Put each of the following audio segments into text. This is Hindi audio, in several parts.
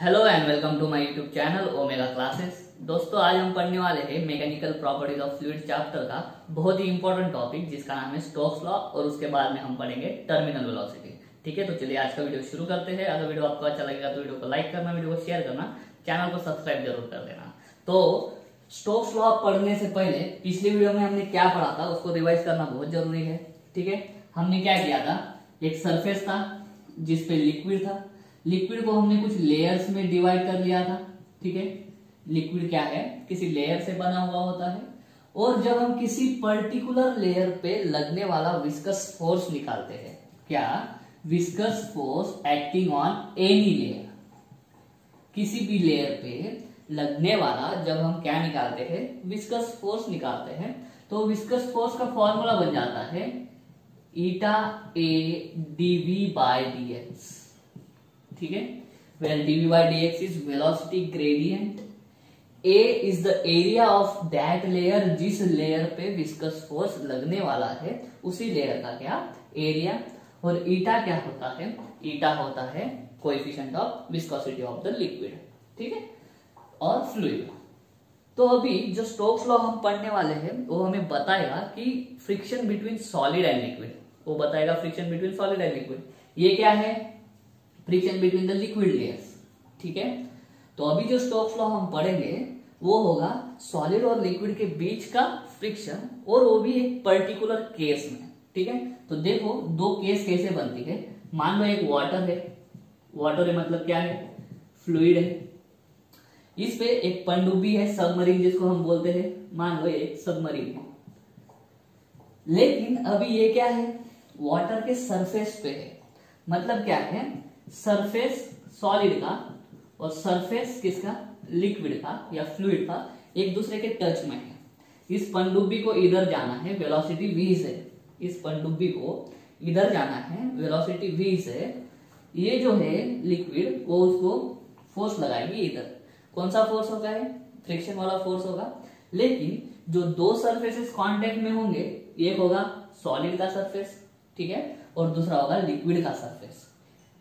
Hello and welcome to my YouTube channel Omega Classes दोस्तों, आज हम पढ़ने वाले हैं mechanical properties of fluid chapter का बहुत ही इंपॉर्टेंट टॉपिक जिसका नाम है स्टोक्स लॉ और उसके बाद में हम पढ़ेंगे टर्मिनल वेलोसिटी ठीक है तो चलिए आज का वीडियो शुरू करते हैं। अगर वीडियो आपको अच्छा लगेगा तो वीडियो को लाइक करना वीडियो को शेयर करना चैनल को सब्सक्राइब ज़रूर कर देना। तो स्टोक्स लॉ पढ़ने से पहले पिछले वीडियो में हमने क्या पढ़ा था, उसको रिवाइज करना बहुत ज़रूरी है। ठीक है, हमने क्या किया था? एक सरफेस था, जिसपे लिक्विड था। लिक्विड को हमने कुछ लेयर्स में डिवाइड कर लिया था, ठीक है? लिक्विड क्या है? किसी लेयर से बना हुआ होता है। और जब हम किसी पर्टिकुलर लेयर पे लगने वाला विस्कस फोर्स निकालते हैं, क्या? Viscous force acting on any layer किसी भी लेयर पे लगने वाला जब हम क्या निकालते हैं? विस्कस फोर्स निकालते हैं। तो विस्कस फोर्स का फॉर्मूला बन जाता है eta A DV by D X ठीक है? Well DV by X is velocity gradient A is the area of that layer जिस लेयर पे विस्कस फोर्स लगने वाला है, उसी लेयर का क्या? एरिया और ईटा क्या होता है? ईटा होता है coefficient of viscosity of the liquid ठीक है? और फ्लूइड तो अभी जो स्टोक्स लॉ हम पढ़ने वाले हैं, वो हमें बताएगा कि friction between solid and liquid वो बताएगा friction between solid and liquid ये क्या है? Friction between the liquid layers ठीक है? तो अभी जो स्टोक्स लॉ हम पढ़ेंगे, वो होगा सॉलिड और लिक्विड के बीच का फ्रिक्शन और वो भी एक पर्टिकुलर केस में, ठीक है? तो देखो, दो केस कैसे बनती है। मान लो एक वाटर है। वाटर है मतलब क्या है? फ्लूइड है। इस पे एक पनडुब्बी है सबमरीन जिसको हम बोलते हैं। मान लो एक सबमरीन है। लेकिन अभी ये क्या है? वाटर के सरफेस पे है। मतलब क्या है? सरफेस सॉलिड का और सरफेस किसका? लिक्विड का या फ्लूड का एक दूसरे के टच में है। इस पनडुब्बी को इधर जाना है वेलोसिटी v से। इस पनडुब्बी को इधर जाना है वेलोसिटी v से। ये जो है लिक्विड वो उसको फोर्स लगाएगी इधर। कौन सा फोर्स होगा है फ्रिक्शन वाला फोर्स होगा। लेकिन जो दो सरफेसेस कांटेक्ट में होंगे, एक होगा सॉलिड का सरफेस ठीक है? और दूसरा होगा लिक्विड का सरफेस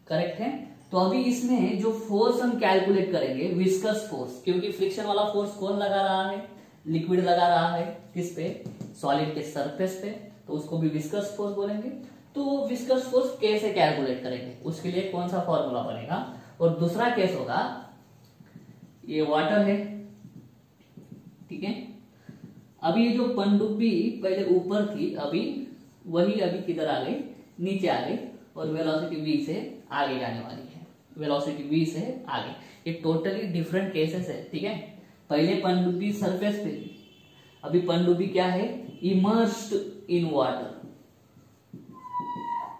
करेक्ट है? तो अभी इसमें जो फोर्स हम कैलकुलेट करेंगे विस्कस फोर्स क्योंकि फ्रिक्शन वाला फोर्स कौन लगा रहा है? लिक्विड लगा रहा है। किस पे? सॉलिड के सरफेस पे। तो उसको भी विस्कस फोर्स बोलेंगे। तो विस्कस फोर्स कैसे कैलकुलेट करेंगे? उसके लिए कौन सा फॉर्मूला बनेगा? और दूसरा केस होगा, ये वाटर है। ठीक है? अभी ये जो पनडुब्बी पहले ऊपर थी, अभी वही अभी किधर आ गई? नीचे आ गई। और वेलोसिटी v से आगे जाने वाली है। वेलोसिटी v से आगे। ये टोटली डिफरेंट केसेस है, ठीक है? पहले पनडुब्बी सरफेस पे थी। अभी पनडुब्बी क्या है? इमर्स्ड इन वाटर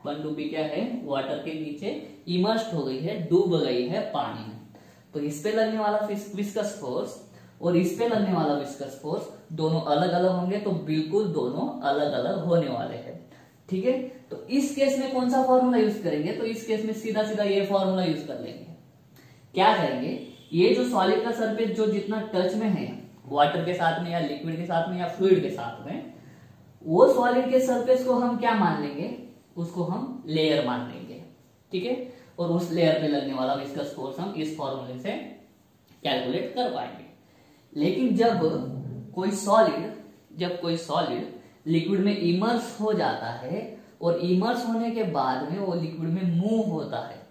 पनडुब्बी क्या है? वाटर के नीचे इमर्स्ड हो गई है, डूब गई है पानी में। तो इस पे लगने वाला विस्कस फोर्स और इस पे लगने वाला विस्कस फोर्स दोनों अलग अलग होंगे तो बिल्कुल दोनों अलग अलग होने वाले हैं। ठीक है? तो इस केस में कौन सा फॉर्मूला यूज़ करेंगे? तो इस केस में सीधा सीधा ये फॉर्मूला यूज़ कर लेंगे। क्या करेंगे? ये जो सॉलिड का सरफेस जो जितना टच में है वाटर के साथ में या लिक्विड के साथ में या फ्लूड के साथ में, वो सॉलिड के सरफेस को हम क्या मान लेंगे? उसको हम लेयर मान लेंगे। ठीक है? और उस लेयर पे लगने वाला विस्कस फोर्स हम इस फॉर्मूले से कैलकुलेट कर पाएँगे। लेकिन जब कोई सॉलिड जब कोई सॉलिड लिक्विड में इमर्स हो जाता है और इमर्स होने के बाद में वो लिक्विड में मूव होता है।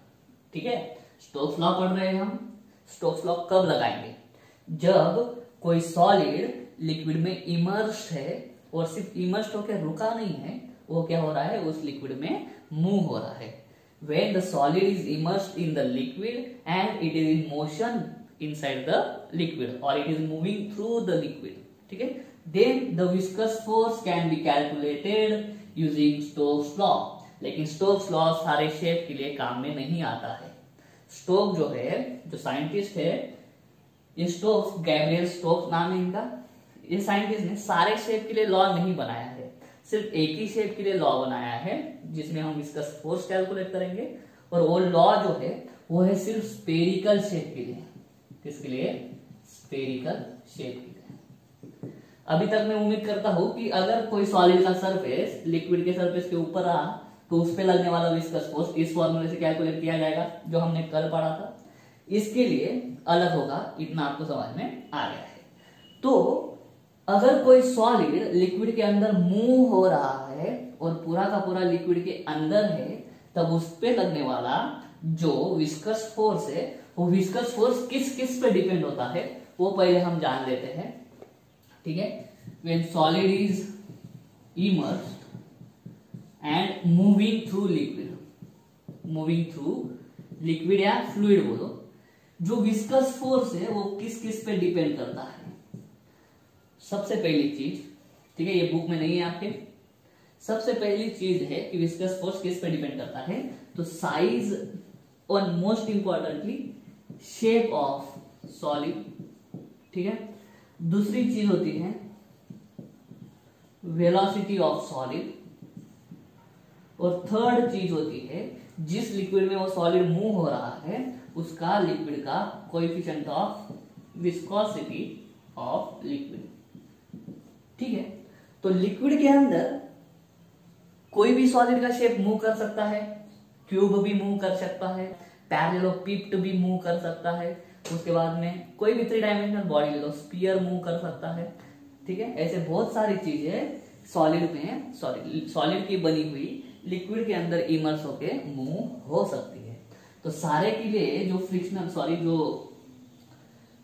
ठीक है? स्टोव फ्लॉक पढ़ रहे हैं हम। स्टोव फ्लॉक कब लगाएँगे? जब कोई सॉलिड लिक्विड में इमर्स है और सिर्फ़ इमर्स होकर रुका नहीं है, वो क्या हो रहा है? उस लिक्विड में मूव हो रहा है। When the solid is immerse in the liquid and it is in motion inside the liquid और it is moving through the liquid ठीक है? Then the viscous force can be calculated using Stokes law. लेकिन स्टोक्स लॉ सारे शेप के लिए काम में नहीं आता है। स्टोक जो है, जो साइंटिस्ट है, ये स्टोक्स गैब्रियल स्टोक्स नाम है इनका। ये साइंटिस्ट ने सारे शेप के लिए लॉ नहीं बनाया है। सिर्फ़ एक ही शेप के लिए लॉ बनाया है, जिसमें हम इसका फोर्स कैलकुलेट करेंगे। और वो लॉ जो है, वो है सिर्फ़ स्पेरिकल शेप के लिए। किसके लिए? स्पेरिकल शेप अभी तक मैं उम्मीद करता हूँ कि अगर कोई सॉलिड का सरफेस लिक्विड के सरफेस के ऊपर रहा तो उस पर लगने वाला विस्कस फोर्स इस फॉर्मूले से कैलकुलेट किया जाएगा, जो हमने कल पढ़ा था। इसके लिए अलग होगा, इतना आपको समझ में आ गया है। तो अगर कोई सॉलिड लिक्विड के अंदर मूव हो रहा है, और पूरा का पूरा लिक्विड के अंदर है, तब उस पर लगने वाला जो विस्कस फोर्स है, वो विस्कस फोर्स किस किस पे डिपेंड होता है, वो पहले हम जान लेते हैं। ठीक है? When solid is immersed and moving through liquid moving through liquid या फ्लूइड बोलो। जो विस्कस फोर्स है, वो किस किस पे डिपेंड करता है? सबसे पहली चीज़, ठीक है, ये बुक में नहीं है आपके। सबसे पहली चीज़ है कि विस्कस फोर्स किस पे डिपेंड करता है? तो साइज़ और most importantly shape of solid ठीक है? दूसरी चीज़ होती है वेलोसिटी ऑफ़ सॉलिड और थर्ड चीज़ होती है जिस लिक्विड में वो सॉलिड मूव हो रहा है, उसका लिक्विड का coefficient of viscosity of liquid ठीक है? तो लिक्विड के अंदर कोई भी सॉलिड का शेप मूव कर सकता है क्यूब भी मूव कर सकता है पैरेललोपिप्ट भी मूव कर सकता है उसके बाद में कोई भी थ्री डायमेंशनल बॉडी ले लो स्पीयर मूव कर सकता है, ठीक है? ऐसे बहुत सारी चीज़ें सॉलिड में सॉरी सॉलिड की बनी हुई लिक्विड के अंदर इमर्स होके मूव हो सकती है। तो सारे के लिए जो फ्रिक्शनल सॉरी जो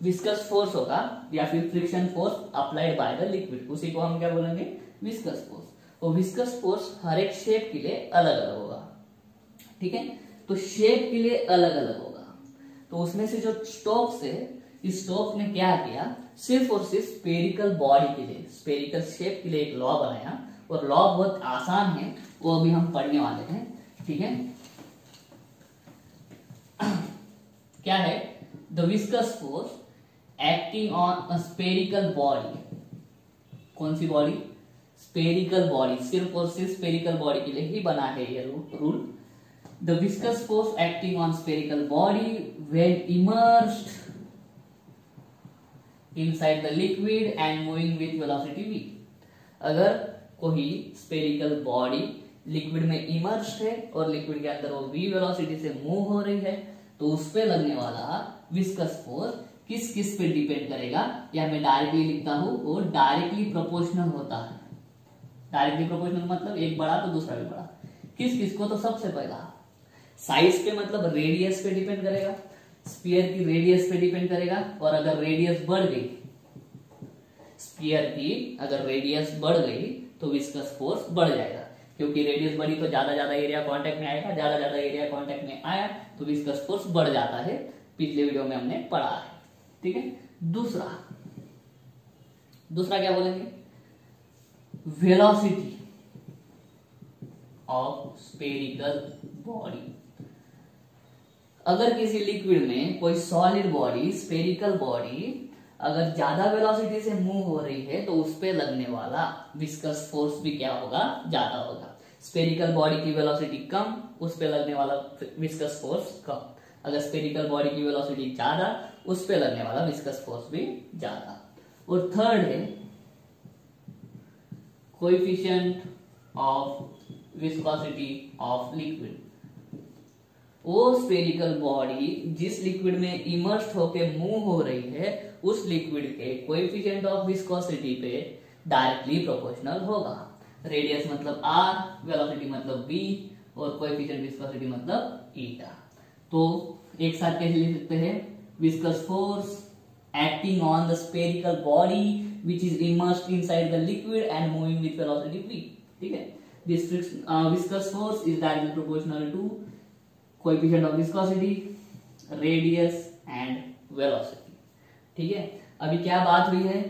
विस्कस फोर्स होगा, या फिर friction force applied by the liquid उसी को हम क्या बोलेंगे? विस्कस फोर्स और विस्कस फोर्स हर एक शेप के लिए अलग अलग होगा, ठीक है? तो शेप के लिए अलग अलग होगा। तो उसमें से जो स्टोक्स है, इस स्टोक्स ने क्या किया? सिर्फ़ और सिर्फ़ स्पेरिकल बॉडी के लिए स्पेरिकल शेप के लिए एक लॉ बनाया। और लॉ बहुत आसान है, वो अभी हम पढ़ने वाले हैं, ठीक है? क्या है? The viscous force acting on a spherical body कौन सी बॉडी स्पेरिकल बॉडी सिर्फ़ और सिर्फ़ स्पेरिकल बॉडी के लिए ही बना है ये rule the viscous force acting on spherical body when immersed inside the liquid and moving with velocity v. अगर कोई स्पेरिकल बॉडी लिक्विड में इमर्स है और लिक्विड के अंदर वो v वेलोसिटी से मूव हो रही है तो उस पर लगने वाला विस्कस फोर्स किस किस पे डिपेंड करेगा? या मैं डायरेक्टली लिखता हूँ, वो डायरेक्टली प्रोपोर्शनल होता है। डायरेक्टली प्रोपोर्शनल मतलब एक बड़ा तो दूसरा भी बड़ा। किस किस को तो सबसे पहला साइज़ पे मतलब रेडियस पे डिपेंड करेगा स्पीयर की रेडियस पे डिपेंड करेगा, और अगर रेडियस बढ़ गई स्पीयर की अगर रेडियस बढ़ गई तो विस्कस फोर्स बढ़ जाएगा। क्योंकि रेडियस बढ़ी तो ज़्यादा ज़्यादा एरिया कांटेक्ट में आएगा, ज़्यादा ज़्यादा एरिया कांटेक्ट में आया तो विस्कस फोर्स बढ़ जाता है, पिछले वीडियो में हमने पढ़ा है। ठीक है? दूसरा दूसरा क्या बोलेंगे? वेलोसिटी ऑफ़ स्पेरिकल बॉडी अगर किसी लिक्विड में कोई सॉलिड बॉडी स्पेरिकल बॉडी अगर ज़्यादा वेलोसिटी से मूव हो रही है तो उस पर लगने वाला विस्कस फोर्स भी क्या होगा? ज़्यादा होगा। स्पेरिकल बॉडी की वेलोसिटी कम उस पर लगने वाला विस्कस फोर्स कम। अगर स्पेरिकल बॉडी की वेलोसिटी ज़्यादा उस पर लगने वाला विस्कस फोर्स भी ज़्यादा। और थर्ड है coefficient of viscosity of liquid वो स्पेरिकल बॉडी जिस लिक्विड में इमर्स होके मूव हो रही है उस लिक्विड के कोएफिशिएंट ऑफ़ विस्कोसिटी पे डायरेक्टली प्रोपोर्शनल होगा। रेडियस मतलब आर वेलोसिटी मतलब v और कोएफिशिएंट विस्कोसिटी मतलब ईटा तो एक साथ कैसे लिख सकते हैं? Viscous force acting on the spherical body which is immersed inside the liquid and moving with velocity v ठीक है? Uh, viscous force is directly proportional to coefficient of viscosity radius and velocity ठीक है? अभी क्या बात हुई है?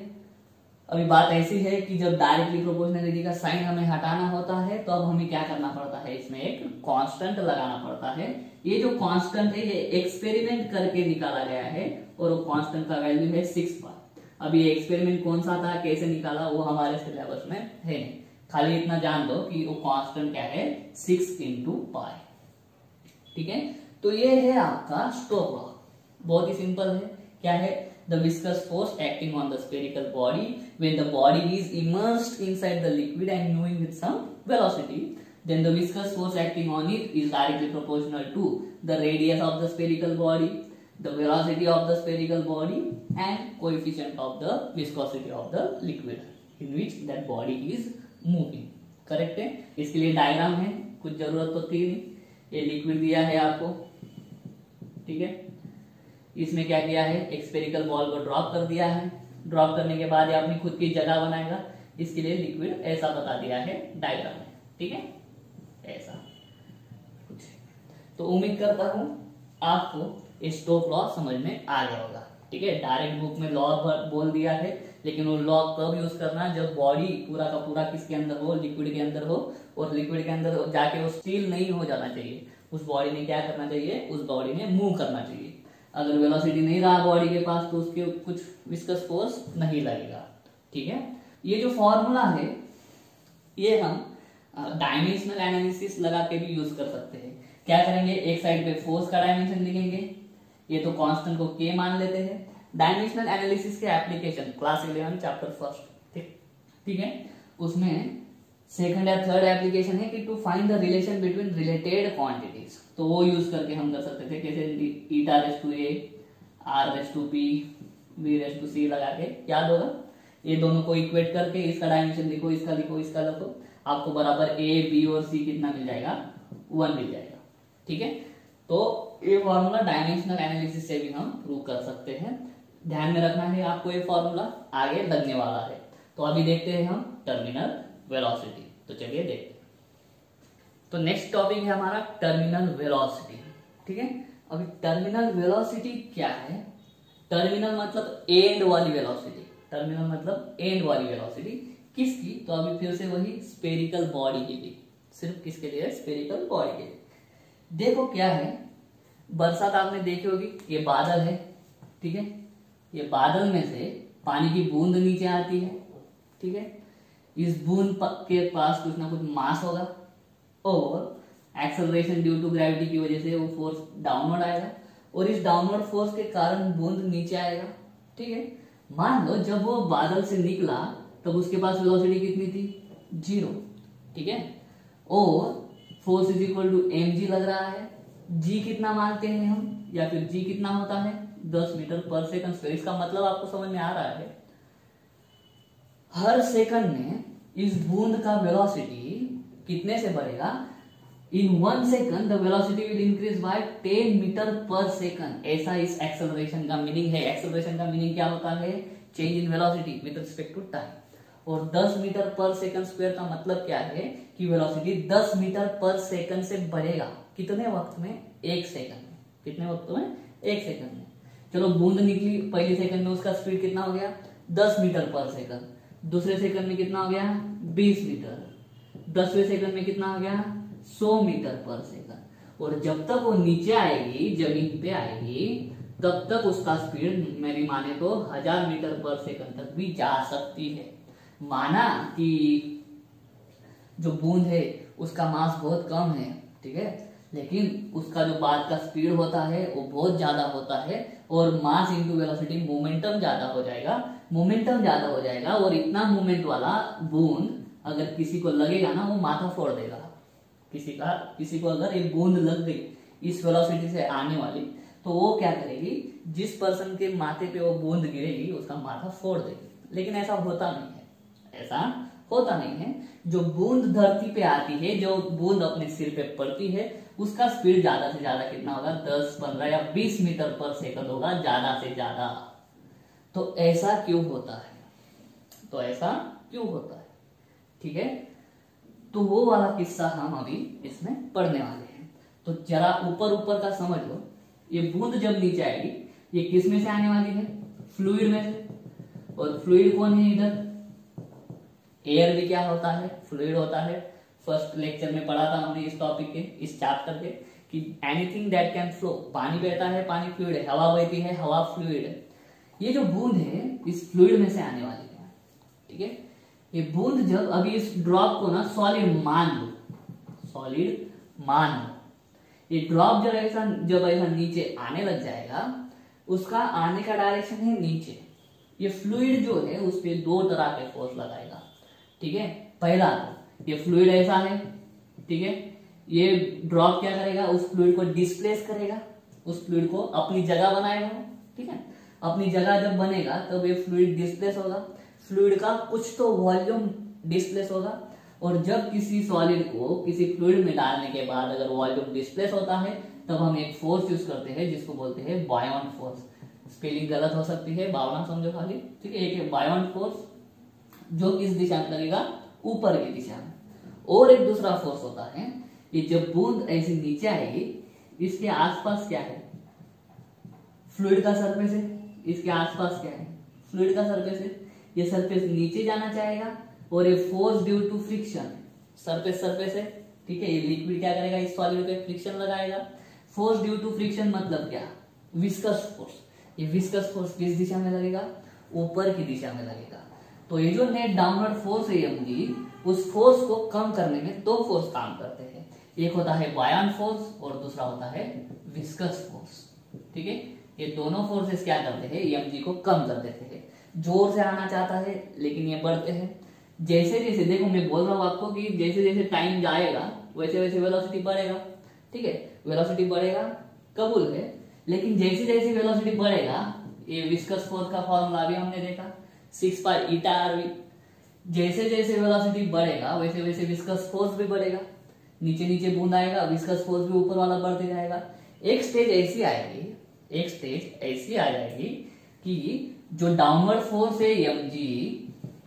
अभी बात ऐसी है कि जब डायरेक्टली प्रोपोर्शनलिटी का साइन हमें हटाना होता है तो अब हमें क्या करना पड़ता है? इसमें एक कांस्टेंट लगाना पड़ता है। ये जो कांस्टेंट है, ये एक्सपेरिमेंट करके निकाला गया है, और वो कांस्टेंट का वैल्यू है सिक्स पर अब ये एक्सपेरिमेंट कौन सा था? कैसे निकाला? वो हमारे सिलेबस में है नहीं। खाली इतना जान दो कि वो कांस्टेंट क्या है? सिक्स इंटू पाई ठीक है तो ये है आपका स्टोक लॉ बहुत ही सिंपल है क्या है the viscous force acting on the spherical body when the body is immersed inside the liquid and moving with some velocity then the viscous force acting on it is directly proportional to the radius of the spherical body the velocity of the spherical body and coefficient of the viscosity of the liquid in which that body is moving correct है इसके लिए डायग्राम है कुछ ज़रूरत तो थी नहीं ये लिक्विड दिया है आपको। ठीक है? इसमें क्या किया है? एक्सपेरिकल बॉल को ड्रॉप कर दिया है। ड्रॉप करने के बाद अपनी खुद की जगह बनाएगा। इसके लिए लिक्विड ऐसा बता दिया है डायग्राम में। ठीक है? ऐसा। कुछ। तो उम्मीद करता हूँ आपको स्टोक लॉ समझ में आ गया होगा। ठीक है? डायरेक्ट बुक में लॉ बोल दिया है, लेकिन वो लॉ कब यूज़ करना? जब बॉडी पूरा का पूरा किसके अंदर हो? लिक्विड के अंदर हो। और लिक्विड के अंदर जाके वो स्टील नहीं हो जाना चाहिए। उस बॉडी ने क्या करना चाहिए? उस बॉडी ने मूव करना चाहिए। अगर वेलोसिटी नहीं रहा बॉडी के पास तो उसके कुछ विस्कस फोर्स नहीं लगेगा। ठीक है? ये जो फॉर्मूला है, ये हम डायमेंशनल एनालिसिस लगा के भी यूज़ कर सकते हैं। क्या करेंगे? एक साइड पे फोर्स का डायमेंशन लिखेंगे। ये तो कांस्टेंट को के मान लेते हैं। डायमेंशनल एनालिसिस के application class eleven chapter first ठीक? ठीक है? उसमें सेकंड या थर्ड एप्लीकेशन है कि to find the relation between related quantities तो वो यूज़ करके हम कर सकते थे कैसे eta raise to A R raise to P B raise to C लगा के। याद होगा? ये दोनों को इक्वेट करके इसका डायमेंशन लिखो, इसका लिखो इसका लिखो। आपको बराबर ए बी और सी कितना मिल जाएगा? वन मिल जाएगा। ठीक है? तो ये फॉर्मूला डायमेंशनल एनालिसिस से भी हम प्रूव कर सकते हैं। ध्यान में रखना है आपको ये फॉर्मूला आगे लगने वाला है। तो अभी देखते हैं हम टर्मिनल वेलोसिटी। तो चलिए देखते हैं। तो नेक्स्ट टॉपिक है हमारा टर्मिनल वेलोसिटी ठीक है? अभी टर्मिनल वेलोसिटी क्या है? टर्मिनल मतलब एंड वाली वेलोसिटी टर्मिनल मतलब एंड वाली वेलोसिटी किसकी? तो अभी फिर से वही स्पेरिकल बॉडी के लिए सिर्फ़ किसके लिए? स्पेरिकल बॉडी के लिए। देखो क्या है? बरसात आपने देखी होगी, ये बादल है। ठीक है? ये बादल में से पानी की बूंद नीचे आती है। ठीक है? इस बूंद के पास कुछ ना कुछ मास होगा और एक्सेलरेशन ड्यू टू ग्रेविटी की वजह से वो फोर्स डाउनवर्ड आएगा और इस डाउनवर्ड फोर्स के कारण बूंद नीचे आएगा, ठीक है? मान लो जब वो बादल से निकला, तब उसके पास वेलोसिटी कितनी थी? ज़ीरो ठीक है? और force is equal to M G लग रहा है। जी कितना मानते हैं हम? या फिर जी कितना होता है? दस मीटर पर सेकंड स्क्वायर इसका मतलब आपको समझ में आ रहा है हर सेकंड में इस बूंद का वेलोसिटी कितने से बढ़ेगा? In one second the velocity will increase by 10 metre per second ऐसा इस एक्सेलरेशन का मीनिंग है। एक्सेलरेशन का मीनिंग क्या होता है? Change in velocity with respect to time और 10 मीटर पर सेकंड स्क्वायर का मतलब क्या है? कि वेलोसिटी 10 मीटर पर सेकंड से बढ़ेगा। कितने वक्त में? एक सेकंड में। कितने वक्त में? एक सेकंड में। चलो बूंद निकली, पहले सेकंड में उसका स्पीड कितना हो गया? दस मीटर पर सेकंड दूसरे सेकंड में कितना हो गया? बीस मीटर। दसवें सेकंड में कितना हो गया? सौ मीटर पर सेकंड। और जब तक वो नीचे आएगी, ज़मीन पे आएगी, तब तक उसका स्पीड मेरी माने तो हज़ार मीटर पर सेकंड तक भी जा सकती है। माना कि जो बूंद है, उसका मास बहुत कम है, ठीक है? लेकिन उसका जो बाद का स्पीड होता है, वो बहुत ज़्यादा होता है और मास इंटू वेलोसिटी मोमेंटम ज़्यादा हो जाएगा। मोमेंटम ज़्यादा हो जाएगा और इतना मोमेंट वाला बूंद अगर किसी को लगेगा ना, वो माथा फोड़ देगा। किसी का, किसी को अगर एक बूंद लग गई इस वेलोसिटी से आने वाली तो वो क्या करेगी? जिस पर्सन के माथे पे वो बूंद गिरेगी, उसका माथा फोड़ देगी। लेकिन ऐसा होता नहीं है। ऐसा होता नहीं है। जो बूंद धरती पे आती है, जो बूंद अपने सिर पे पड़ती है, उसका स्पीड ज़्यादा से ज़्यादा कितना होगा? दस, पंद्रह या बीस मीटर पर सेकंड होगा, ज़्यादा से ज़्यादा। तो ऐसा क्यों होता है? तो ऐसा क्यों होता है? ठीक है? तो वो वाला किस्सा हम अभी इसमें पढ़ने वाले हैं। तो जरा ऊपर ऊपर का समझ लो। ये बूंद जब नीचे आएगी, ये किसमें से आने वाली है? फ्लूइड में से। और फ्लूइड कौन है इधर? एयर भी क्या होता है? फ्लूइड होता है। फ़र्स्ट लेक्चर में पढ़ा था हमने इस टॉपिक के, इस चैप्टर के, कि एनीथिंग दैट कैन फ्लो पानी बहता है, पानी फ्लूइड है, हवा बहती है, हवा फ्लूइड है। ये जो बूंद है, इस फ्लूड में से आने वाली है। ठीक है? ये बूंद जब अभी इस ड्रॉप को ना सॉलिड मान लो सॉलिड मान लो, ये ड्रॉप जब ऐसा जब ऐसा नीचे आने लग जाएगा, उसका आने का डायरेक्शन है नीचे। ये फ्लूइड जो है, उस पर दो तरह के फोर्स लगाएगा। ठीक है? पहला ये फ्लूइड ऐसा है, ठीक है? ये ड्रॉप क्या करेगा? उस फ्लूड को डिस्प्लेस करेगा, उस फ्लूड को अपनी जगह बनाएगा ठीक है? अपनी जगह जब बनेगा, तब ये फ्लूड डिस्प्लेस होगा। फ्लूड का कुछ तो वॉल्यूम डिस्प्लेस होगा। और जब किसी सॉलिड को किसी फ्लूड में डालने के बाद अगर वॉल्यूम डिस्प्लेस होता है, तब हम एक फोर्स यूज़ करते हैं, जिसको बोलते हैं बायोन फोर्स स्पेलिंग गलत हो सकती है, भावना समझो खाली। ठीक है, एक बायोन फोर्स जो किस दिशा में लगेगा, ऊपर की दिशा में। और एक दूसरा फोर्स होता है, कि जब बूंद ऐसे नीचे आएगी, इसके आसपास क्या है? फ्लूड का सरफेस है। इसके आसपास क्या है? फ्लूड का सरफेस है। ये सरफेस नीचे जाना चाहेगा और ये force due to friction surface surface है। ठीक है, ये लिक्विड क्या करेगा? इस सॉलिड पे फ्रिक्शन लगाएगा। फोर्स ड्यू टू फ्रिक्शन मतलब क्या? विस्कस फोर्स ये विस्कस फोर्स किस दिशा में लगेगा? ऊपर की दिशा में लगेगा। तो ये जो नेट डाउनवर्ड फोर्स है एमजी उस फोर्स को कम करने में दो फोर्स काम करते हैं। एक होता है बायन फोर्स और दूसरा होता है विस्कस फोर्स ठीक है? ये दोनों फोर्सेस क्या करते हैं? एमजी को कम कर देते हैं। ज़ोर से आना चाहता है, लेकिन ये बढ़ते हैं। जैसे जैसे, देखो, मैं बोल रहा हूँ आपको कि जैसे जैसे टाइम जाएगा, वैसे वैसे वेलोसिटी बढ़ेगा। ठीक है? वेलोसिटी बढ़ेगा, कबूल है। लेकिन जैसे जैसे वेलोसिटी बढ़ेगा, ये विस्कस फोर्स का फॉर्मूला भी हमने देखा। Six pi eta R V जैसे जैसे वेलोसिटी बढ़ेगा, वैसे वैसे विस्कस फोर्स भी बढ़ेगा। नीचे नीचे बूंद आएगा विस्कस फोर्स भी ऊपर वाला बढ़ते जाएगा। एक स्टेज ऐसी आएगी एक स्टेज ऐसी आ जाएगी कि जो डाउनवर्ड फोर्स है एम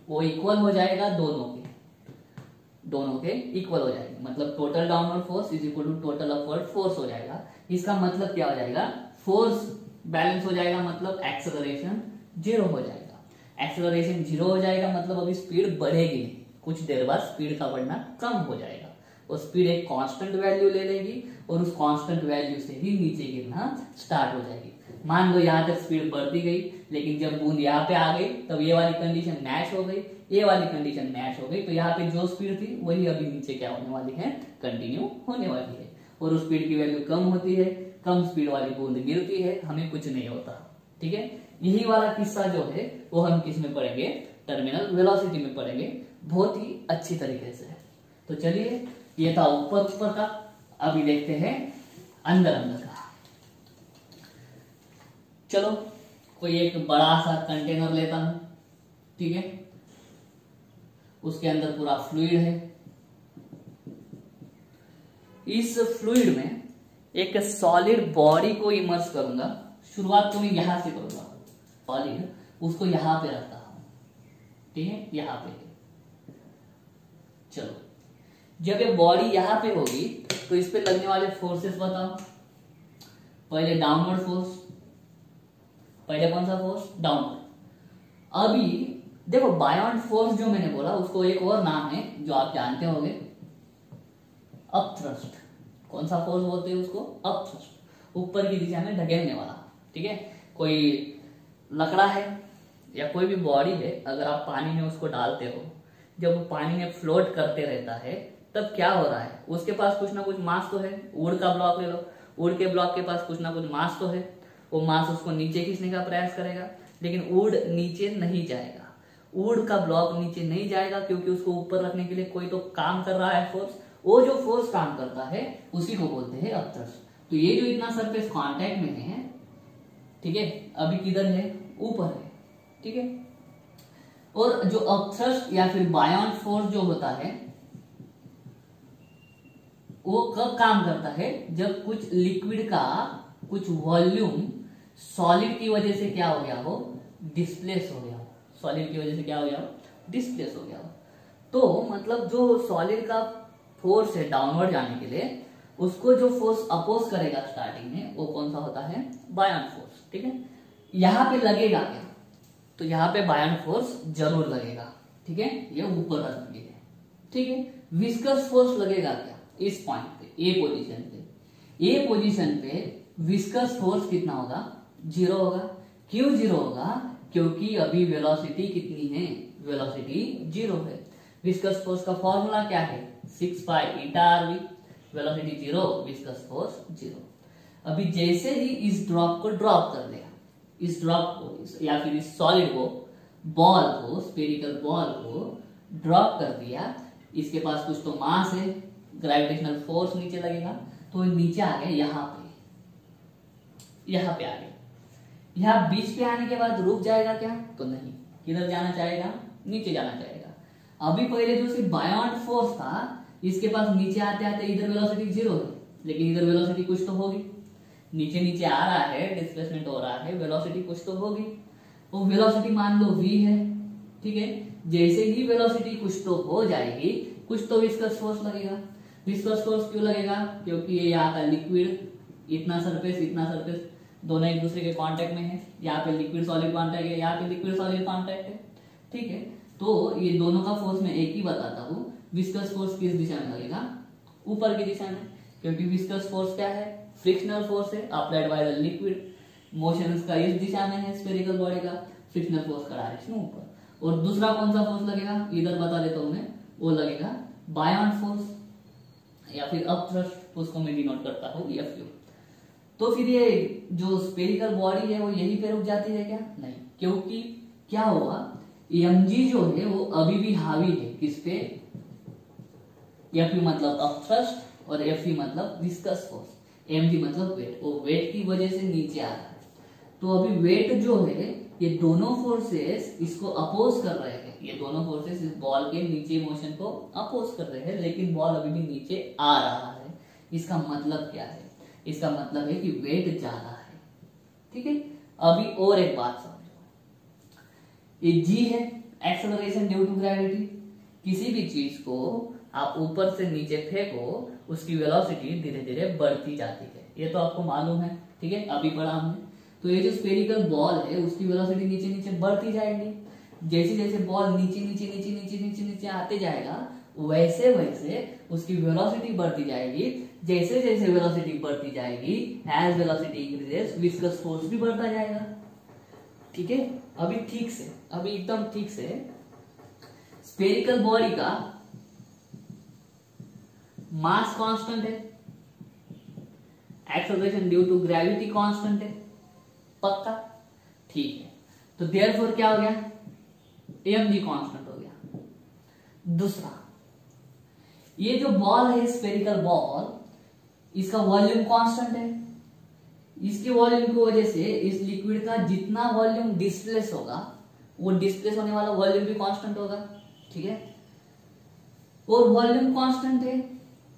वो इक्वल हो जाएगा दोनों के। दोनों के इक्वल हो जाएगा। मतलब total downward force is equal to total upward force हो जाएगा। इसका मतलब क्या हो जाएगा? फोर्स बैलेंस हो जाएगा मतलब एक्सेलरेशन ज़ीरो हो जाएगा। एक्सेलरेशन ज़ीरो हो जाएगा मतलब अभी स्पीड बढ़ेगी नहीं। कुछ देर बाद स्पीड का बढ़ना कम हो जाएगा। और स्पीड एक कांस्टेंट वैल्यू ले लेगी। और उस कांस्टेंट वैल्यू से ही नीचे गिरना स्टार्ट हो जाएगी। मान लो यहाँ तक स्पीड बढ़ती गई, लेकिन जब बूंद यहाँ पे आ गई, तब ये वाली कंडीशन मैच हो गई, ये वाली कंडीशन मैच हो गई तो यहाँ पे जो स्पीड थी, वही अभी नीचे क्या होने वाली है? कंटिन्यू होने वाली है। और उस स्पीड की वैल्यू कम होती है, कम स्पीड वाली बूंद गिरती है, हमें कुछ नहीं होता। ठीक है? यही वाला किस्सा जो है, वो हम किसमें पढ़ेंगे? टर्मिनल वेलोसिटी में पढ़ेंगे। बहुत ही अच्छी तरीके से। तो चलिए, ये था ऊपर ऊपर का। अभी देखते हैं अंदर अंदर का। चलो, कोई एक बड़ा सा कंटेनर लेता हूँ, ठीक है? उसके अंदर पूरा फ्लूइड है। इस फ्लूइड में एक सॉलिड बॉडी को इमर्स करूँगा। शुरुआत तो मैं यहाँ से करूँगा। सॉलिड उसको यहाँ पे रखता हूँ। ठीक है? यहाँ पे। चलो। जब ये बॉडी यहाँ पे होगी तो इस पे लगने वाले फोर्सेस बताओ पहले डाउनवर्ड फोर्स पहले कौन सा फोर्स डाउनवर्ड अभी, देखो बायोन फोर्स जो मैंने बोला, उसको एक और नाम है, जो आप जानते होंगे। अपथ्रस्ट कौन सा फोर्स बोलते हैं उसको? अपथ्रस्ट ऊपर की दिशा में ढकेलने वाला। ठीक है? कोई लकड़ा है, या कोई भी बॉडी है, अगर आप पानी में उसको डालते हो, जब वो पानी में फ्लोट करते रहता है तब क्या हो रहा है? उसके पास कुछ ना कुछ मास तो है। उड़ का ब्लॉक ले लो। उड़ के ब्लॉक के पास कुछ ना कुछ मास तो है। वो मास उसको नीचे खींचने का प्रयास करेगा, लेकिन उड़ नीचे नहीं जाएगा। उड़ का ब्लॉक नीचे नहीं जाएगा क्योंकि उसको ऊपर रखने के लिए कोई तो काम कर रहा है फोर्स वो जो फोर्स काम करता है, उसी को बोलते हैं अपथ्रस्ट तो ये जो इतना सरफेस कांटेक्ट में है, ठीक है, अभी किधर है? ऊपर है, ठीक है? और जो अपथ्रस्ट या फिर बायोन फोर्स जो होता है वो कब काम करता है, जब कुछ लिक्विड का कुछ वॉल्यूम सॉलिड की वजह से क्या हो गया हो? डिस्प्लेस हो गया सॉलिड की वजह से क्या हो गया हो? डिस्प्लेस हो गया हो। तो मतलब जो सॉलिड का फोर्स है डाउनवर्ड जाने के लिए, उसको जो फोर्स अपोज करेगा स्टार्टिंग में, वो कौन सा होता है? बायन फोर्स ठीक है? यहाँ पे लगेगा क्या? तो यहाँ पे बायन फोर्स ज़रूर लगेगा, ठीक है? ये ऊपर के ठीक है? विस्कस फोर्स लगेगा क्या? इस पॉइंट पे ए पोजीशन पे। ए पोजीशन पे विस्कस फोर्स कितना होगा? ज़ीरो होगा। क्यों ज़ीरो होगा? क्योंकि अभी वेलोसिटी कितनी है? वेलोसिटी ज़ीरो है। विस्कस फोर्स का फॉर्मूला क्या है? Six five eta R V velocity zero viscous force zero अभी जैसे ही इस ड्रॉप को ड्रॉप कर दिया इस ड्रॉप को या फिर इस सॉलिड को बॉल को स्पेरिकल बॉल को ड्रॉप कर दिया, इसके पास कुछ तो मास है। ग्रेविटेशनल फोर्स नीचे लगेगा तो नीचे आ गया, यहाँ पे। यहाँ पे आ गया। यहाँ बीच पे आने के बाद रुक जाएगा क्या? तो नहीं। किधर जाना चाहेगा? नीचे जाना चाहेगा। अभी पहले जो सिर्फ़ बायोंड फोर्स था, इसके पास नीचे आते आते इधर वेलोसिटी ज़ीरो है, लेकिन इधर वेलोसिटी कुछ तो होगी। नीचे नीचे आ रहा है डिस्प्लेसमेंट हो रहा है वेलोसिटी कुछ तो होगी। वो वेलोसिटी मान लो v है, ठीक है? जैसे ही वेलोसिटी कुछ तो हो जाएगी, कुछ तो विस्कस फोर्स लगेगा। विस्कस फोर्स क्यों लगेगा? क्योंकि ये यहाँ का लिक्विड इतना सरफेस इतना सरफेस दोनों एक दूसरे के कांटेक्ट में है। यहाँ पे लिक्विड सॉलिड कांटेक्ट है, यहाँ पे लिक्विड सॉलिड कांटेक्ट है। ठीक है? तो ये दोनों का फोर्स मैं एक ही बताता हूँ। विस्कस फोर्स किस दिशा में लगेगा? ऊपर की दिशा में। क्योंकि विस्कस फोर्स क्या है? फ्रिक्शनल फोर्स है applied by the liquid motion का इस दिशा में है स्पेरिकल बॉडी का फ्रिक्शनल फोर्स का डायरेक्शन ऊपर। और दूसरा कौन सा फोर्स लगेगा? इधर बता देता हूँ मैं। वो लगेगा बायॉन फोर्स या फिर अपथ्रस्ट उसको मैं डिनोट करता हूँ एफ़ यू तो फिर ये जो स्पेरिकल बॉडी है, वो यही पे रुक जाती है क्या? नहीं, क्योंकि क्या हुआ? एम जो है, वो अभी भी हावी है, किस पे? एफ़ यू मतलब अपथ्रस्ट और एफ़ यू मतलब विस्कस फोर्स एमजी मतलब वेट वो वेट की वजह से नीचे आ रहा है। तो अभी वेट जो है ये दोनों फोर्सेस इसको अपोज कर रहे हैं। ये दोनों फोर्सेस इस बॉल के नीचे मोशन को अपोज कर रहे हैं, लेकिन बॉल अभी भी नीचे आ रहा है। इसका मतलब क्या है? इसका मतलब है कि वेट ज़्यादा है। ठीक है? अभी और एक बात समझो। ये जी है एक्सेलरेशन ड्यू टू ग्रेविटी किसी भी चीज़ को आप ऊपर से नीचे फेंको, उसकी वेलोसिटी धीरे धीरे बढ़ती जाती है। ये तो आपको मालूम है। ठीक है? अभी पढ़ा हमने। तो ये जो स्पेरिकल बॉल है, उसकी वेलोसिटी नीचे नीचे बढ़ती जाएगी। जैसे जैसे बॉल नीचे नीचे नीचे नीचे नीचे नीचे आते जाएगा, वैसे वैसे उसकी वेलोसिटी बढ़ती जाएगी। जैसे जैसे वेलोसिटी बढ़ती जाएगी as velocity increases viscous force भी बढ़ता जाएगा। ठीक है? अभी ठीक से, अभी एकदम ठीक से स्पेरिकल बॉडी का मास कांस्टेंट है। Acceleration due to gravity constant है। पक्का? ठीक है। तो देयर फोर क्या हो गया? एम जी कॉन्स्टेंट हो गया। दूसरा, ये जो बॉल है स्पेरिकल बॉल इसका वॉल्यूम कांस्टेंट है। इसके वॉल्यूम की वजह से इस लिक्विड का जितना वॉल्यूम डिस्प्लेस होगा, वो डिस्प्लेस होने वाला वॉल्यूम भी कांस्टेंट होगा। ठीक है? और वॉल्यूम कांस्टेंट है।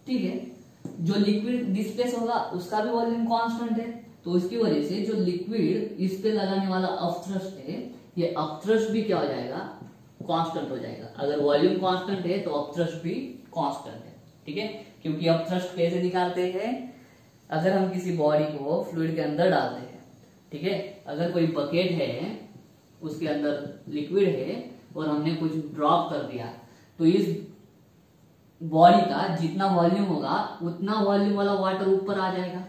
ठीक है? जो लिक्विड डिस्प्लेस होगा, उसका भी वॉल्यूम कांस्टेंट है। तो इसकी वजह से जो लिक्विड इस पे लगाने वाला अपथ्रस्ट है, ये अपथ्रस्ट भी क्या हो जाएगा? कांस्टेंट हो जाएगा। अगर वॉल्यूम कांस्टेंट है तो अपथ्रस्ट भी कांस्टेंट है। ठीक है? क्योंकि अपथ्रस्ट कैसे निकालते हैं? अगर हम किसी बॉडी को फ्लूइड के अंदर डालते हैं, ठीक है? अगर कोई बकेट है, उसके अंदर लिक्विड है, और हमने कुछ ड्रॉप कर दिया तो इस बॉडी का जितना वॉल्यूम होगा, उतना वॉल्यूम वाला वाटर ऊपर आ जाएगा।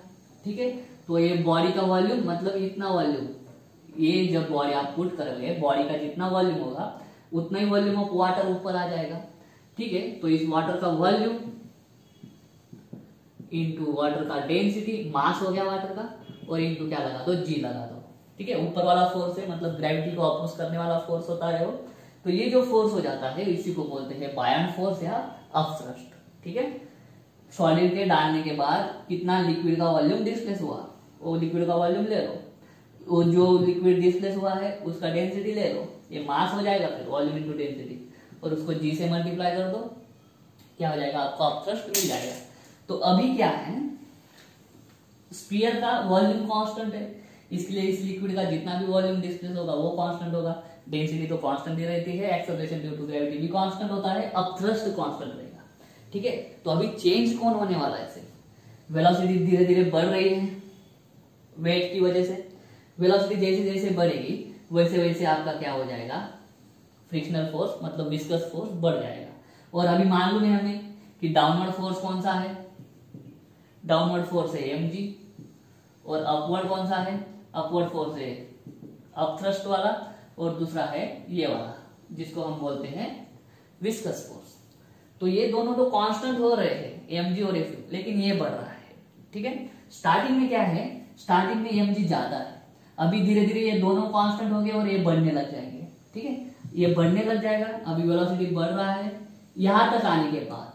ठीक है? तो ये बॉडी का वॉल्यूम मतलब इतना वॉल्यूम ये जब बॉडी आप पुट करोगे बॉडी का जितना वॉल्यूम होगा, उतना ही वॉल्यूम ऑफ़ वाटर ऊपर आ जाएगा। ठीक है? तो इस वाटर का वॉल्यूम इंटू वाटर का डेंसिटी मास हो गया वाटर का, और इंटू क्या लगा दो? जी लगा दो। ठीक है? ऊपर वाला फोर्स है मतलब ग्रेविटी को अपोज करने वाला फोर्स होता है वो। तो ये जो फोर्स हो जाता है, इसी को बोलते हैं बायन फोर्स या अपथ्रस्ट ठीक है? सॉलिड के डालने के बाद कितना लिक्विड का वॉल्यूम डिस्प्लेस हुआ? वो लिक्विड का वॉल्यूम ले लो। वो जो लिक्विड डिस्प्लेस हुआ है, उसका डेंसिटी ले लो। ये मास हो जाएगा फिर वॉल्यूम इनटू डेंसिटी और उसको जी से मल्टीप्लाई कर दो। क्या हो जाएगा? आपको अपथ्रस्ट मिल जाएगा। तो अभी क्या है? स्पीयर का वॉल्यूम कांस्टेंट है। इसलिए इस लिक्विड का जितना भी वॉल्यूम डिस्प्लेस होगा, वो कांस्टेंट होगा। डेंसिटी तो कांस्टेंट ही रहती है। एक्सेलरेशन ड्यू टू ग्रेविटी भी कांस्टेंट होता है। अपथ्रस्ट कांस्टेंट रहेगा। ठीक है? तो अभी चेंज कौन होने वाला है इसे वेलोसिटी धीरे धीरे बढ़ रही है। वेट की वजह से। वेलोसिटी जैसे जैसे बढ़ेगी, वैसे वैसे आपका क्या हो जाएगा? फ्रिक्शनल फोर्स मतलब विस्कस फोर्स बढ़ जाएगा। और अभी मालूम है हमें कि डाउनवर्ड फोर्स कौन सा है? डाउनवर्ड फोर्स है एम और अपवर्ड कौन सा है? अपवर्ड फोर्स है अपथ्रस्ट वाला और दूसरा है ये वाला, जिसको हम बोलते हैं विस्कस फोर्स तो ये दोनों तो कांस्टेंट हो रहे हैं एम और एफ़ लेकिन ये बढ़ रहा है। ठीक है? स्टार्टिंग में क्या है? स्टार्टिंग में एमजी ज़्यादा है। अभी धीरे धीरे ये दोनों कांस्टेंट होंगे और ये बढ़ने लग जाएँगे, ठीक है? ये बढ़ने लग जाएगा, अभी वेलोसिटी बढ़ रहा है, यहाँ तक आने के बाद।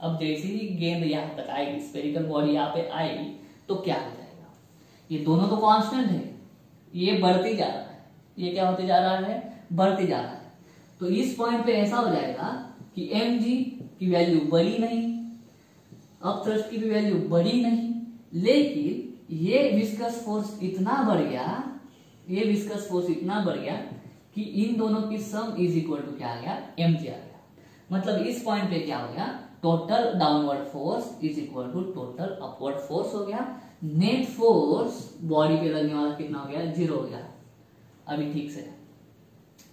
अब जैसे ही गेंद यहाँ तक आएगी स्पेरिकल बॉडी यहाँ पे आएगी तो क्या हो जाएगा? ये दोनों तो कांस्टेंट है, ये बढ़ते जा रहा है, ये क्या होते जा रहा है? बढ़ते जा रहा है। तो इस पॉइंट पे ऐसा हो जाएगा कि एम की वैल्यू बड़ी नहीं अब थ्रस्ट की भी वैल्यू बड़ी नहीं, लेकिन ये विस्कस फोर्स इतना बढ़ गया, ये विस्कस फोर्स इतना बढ़ गया कि इन दोनों की सम इज़ इक्वल टू क्या आ गया? एम जी आ गया। मतलब इस पॉइंट पे क्या हो गया? Total downward force is equal to total upward force हो गया। नेट फोर्स बॉडी पे लगने वाला कितना हो गया? ज़ीरो हो गया। अभी ठीक से।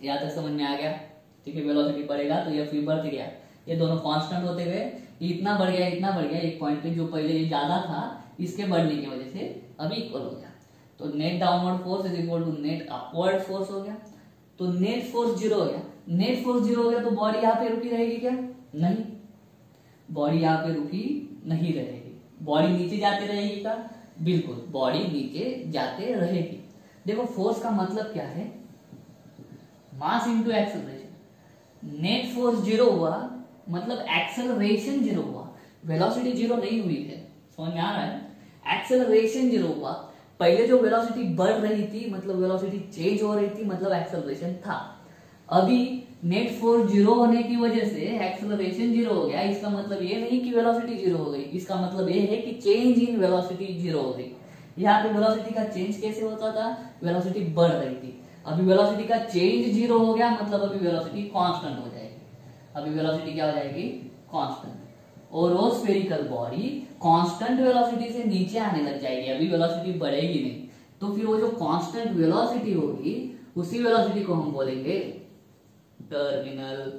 या तक समझ में आ गया। ठीक है वेलोसिटी बढ़ेगा तो ये फिर बढ़ गया। ये दोनों कांस्टेंट होते गए। इतना बढ़ गया, इतना बढ़ गया। एक पॉइंट पे जो पहले ये ज़्यादा था इसके बढ़ने की वजह से अभी इक्वल हो गया। तो net downward force is equal to net upward force हो गया। तो नेट फोर्स ज़ीरो हो गया। नेट फोर्स ज़ीरो हो गया तो बॉडी यहाँ पे रुकी रहेगी क्या? नहीं। बॉडी यहाँ पे रुकी नहीं रहेगी। बॉडी नीचे जाते रहेगी क्या? बिल्कुल बॉडी नीचे जाते रहेगी। देखो फोर्स का मतलब क्या है? Mass into acceleration net force zero हुआ मतलब एक्सेलरेशन ज़ीरो हुआ। वेलोसिटी ज़ीरो नहीं हुई है। समझ में आ रहा है एक्सेलरेशन ज़ीरो हुआ पहले जो वेलोसिटी बढ़ रही थी मतलब वेलोसिटी चेंज हो रही थी मतलब एक्सेलरेशन था अभी नेट फोर्स ज़ीरो होने की वजह से एक्सेलरेशन ज़ीरो हो गया इसका मतलब ये नहीं कि वेलोसिटी ज़ीरो हो गई इसका मतलब ये है कि चेंज इन वेलोसिटी ज़ीरो हो गई यहाँ पे वेलोसिटी का चेंज कैसे होता था वेलोसिटी बढ़ रही थी अभी वेलोसिटी का चेंज ज़ीरो हो गया मतलब अभी वेलोसिटी कांस्टेंट हो जाएगी अभी वेलोसिटी क्या हो जाएगी कांस्टेंट और वो बॉडी कांस्टेंट वेलोसिटी से नीचे आने लग जाएगी। अभी वेलोसिटी बढ़ेगी नहीं। तो फिर वो जो कांस्टेंट वेलोसिटी होगी, उसी वेलोसिटी को हम बोलेंगे टर्मिनल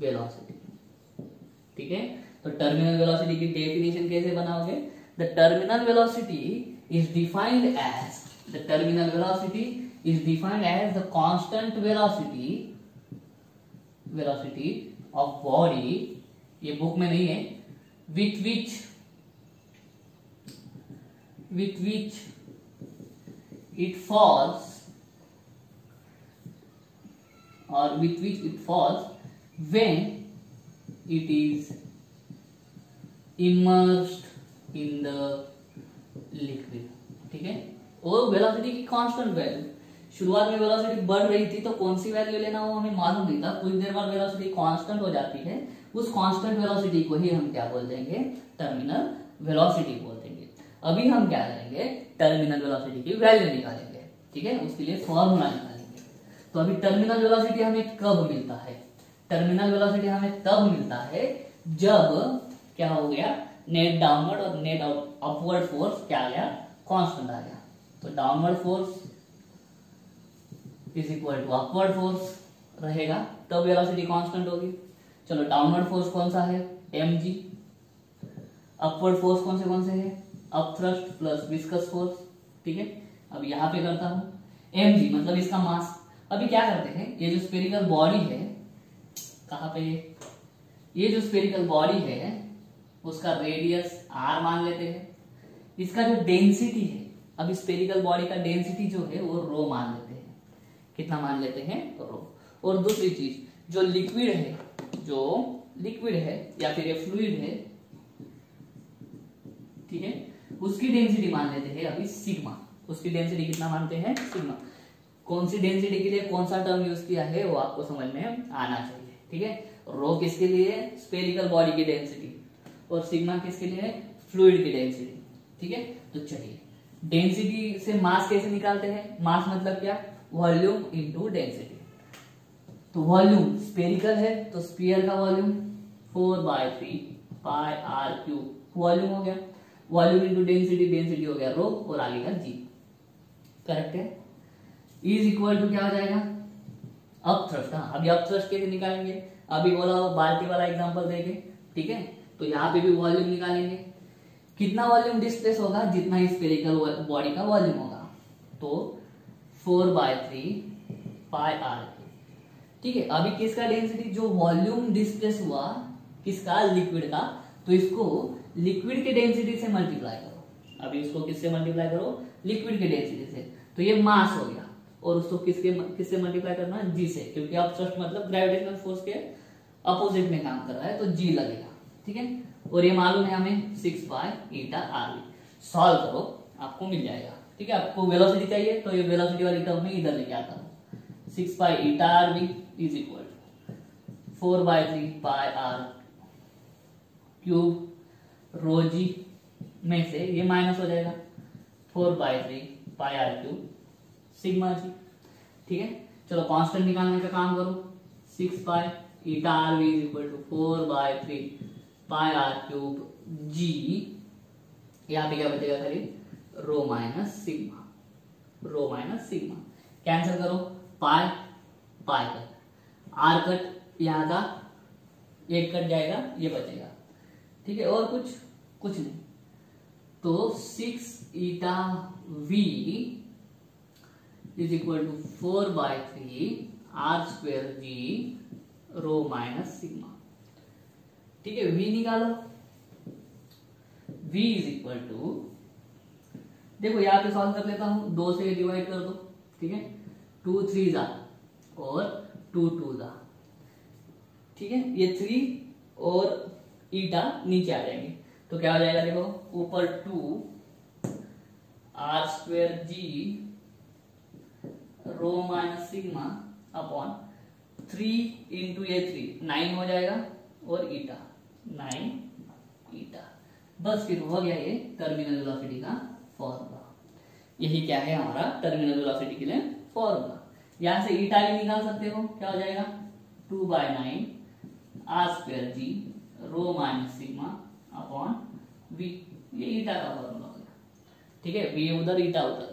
वेलोसिटी ठीक है? तो टर्मिनल वेलोसिटी की डेफिनेशन कैसे बनाओगे? The terminal velocity is defined as the terminal velocity is defined as the constant velocity velocity of body ये बुक में नहीं है। With which with which it falls or with which it falls when it is immersed in the liquid. ठीक है? और वेलोसिटी की कांस्टेंट वैल्यू शुरुआत में वेलोसिटी बढ़ रही थी तो कौन सी वैल्यू लेना वो हमें मालूम नहीं था। कुछ देर बाद वेलोसिटी कांस्टेंट हो जाती है। उस कांस्टेंट वेलोसिटी को ही हम क्या बोल देंगे? टर्मिनल वेलोसिटी बोल देंगे। अभी हम क्या करेंगे? टर्मिनल वेलोसिटी की वैल्यू निकालेंगे। ठीक है? उसके लिए फॉर्मूला निकालेंगे। तो अभी टर्मिनल वेलोसिटी हमें कब मिलता है? टर्मिनल वेलोसिटी हमें तब मिलता है जब क्या हो गया? नेट डाउनवर्ड और नेट अपवर्ड फोर्स क्या आ गया? कांस्टेंट आ गया। तो downward force is equal to upward force रहेगा। तब वेलोसिटी कांस्टेंट होगी। चलो डाउनवर्ड फोर्स कौन सा है? एम जी अपवर्ड फोर्स कौन से कौन से है? Upthrust plus viscous force ठीक है? अब यहाँ पे करता हूँ। एम जी मतलब इसका मास अभी क्या करते हैं? ये जो स्पेरिकल बॉडी है, कहा पे? ये जो स्पेरिकल बॉडी है, उसका रेडियस आर मान लेते हैं। इसका जो डेंसिटी है, अभी स्पेरिकल बॉडी का डेंसिटी जो है, वो रो मान लेते हैं। कितना मान लेते हैं? रो और दूसरी चीज़, जो लिक्विड है जो लिक्विड है, या फिर ये फ्लूइड है, ठीक है, उसकी डेंसिटी मान लेते हैं अभी सिग्मा उसकी डेंसिटी कितना मानते हैं? सिग्मा कौन सी डेंसिटी के लिए कौन सा टर्म यूज़ किया है, वो आपको समझ में आना चाहिए, ठीक है? रो किसके लिए स्पेरिकल बॉडी की डेंसिटी और सिग्मा किसके लिए फ्लूड की डेंसिटी ठीक है? तो चलिए डेंसिटी से मास कैसे निकालते हैं? मास मतलब क्या? वॉल्यूम इंटू डेंसिटी तो वॉल्यूम स्पेरिकल है तो स्पीयर का volume four by three, pi R cube. Volume हो गया। वॉल्यूम इंटू डेंसिटी डेंसिटी हो गया रो और आगे का जी। करेक्ट है? इज़ इक्वल टू क्या हो जाएगा? अप थ्रस्ट हाँ अभी अप थ्रस्ट कैसे निकालेंगे। अभी बोला बाल्टी वाला एग्जांपल देंगे। ठीक है? तो यहाँ पे भी वॉल्यूम निकालेंगे। कितना वॉल्यूम डिस्प्लेस होगा? जितना ही स्पेरिकल बॉडी का वॉल्यूम होगा। तो four by three pi R ठीक है, अभी किसका डेंसिटी जो वॉल्यूम डिस्प्लेस हुआ, किसका? लिक्विड का। तो इसको लिक्विड के डेंसिटी से मल्टीप्लाई करो। अभी इसको किससे मल्टीप्लाई करो? लिक्विड के डेंसिटी से। तो ये मास हो गया। और उसको किसके, किससे मल्टीप्लाई करना? है जी से। क्योंकि आप ट्रस्ट मतलब ग्रेविटेशनल फोर्स के अपोजिट में काम कर रहा है तो जी लगेगा। ठीक है? और ये मालूम है हमें six by eta R solve करो। आपको मिल जाएगा। ठीक है? आपको वेलोसिटी चाहिए तो ये वेलोसिटी वाली टर्म में इधर लेके आता हूँ। Six pi eta R B is equal four by three pi R cube rho g में से ये माइनस हो जाएगा four by three pi R cube sigma G ठीक है? चलो कांस्टेंट निकालने का काम करो। Six pi eta R V is equal to four by three pi R cube G यहाँ पे क्या बचेगा खाली? Rho minus sigma rho minus sigma cancel करो। Pi pi cut R cut यहाँ का, एक कट जाएगा, ये बचेगा। ठीक है, और कुछ कुछ नहीं। तो six eta V is equal to four by three R square G rho minus sigma ठीक है वी निकालो। वी इज़ इक्वल टू देखो यहाँ पे सॉल्व कर लेता हूँ, दो से डिवाइड कर दो, ठीक है। टू थ्री जा और टू टू जा ठीक है? ये थ्री और ईटा नीचे आ जाएँगे। तो क्या हो जाएगा देखो? ऊपर two R square G rho minus sigma upon three into a three nine हो जाएगा और ईटा नाइन ईटा बस फिर हो गया ये टर्मिनल वेलोसिटी का फॉर्मूला यही क्या है हमारा टर्मिनल वेलोसिटी के लिए फॉर्मूला यहाँ से ईटा भी निकाल सकते हो, क्या हो जाएगा? Two by nine, R square G, rho minus sigma upon V ये ईटा का फॉर्मूला हो गया। ठीक है वी उधर ईटा उधर।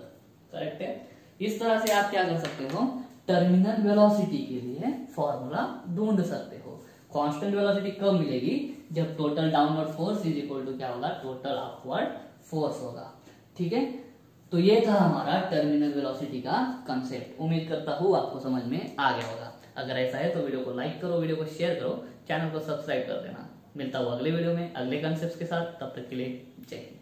करेक्ट है? इस तरह से आप क्या कर सकते हो? टर्मिनल वेलोसिटी के लिए फॉर्मूला ढूंढ सकते हो। कांस्टेंट वेलोसिटी कब मिलेगी? जब total downward force is equal to क्या होगा? टोटल अपवर्ड फोर्स होगा। ठीक है? तो ये था हमारा टर्मिनल वेलोसिटी का कंसेप्ट उम्मीद करता हूँ आपको समझ में आ गया होगा। अगर ऐसा है तो वीडियो को लाइक करो वीडियो को शेयर करो चैनल को सब्सक्राइब कर देना। मिलता हूँ अगले वीडियो में, अगले कंसेप्ट के साथ। तब तक के लिए जय हिंद।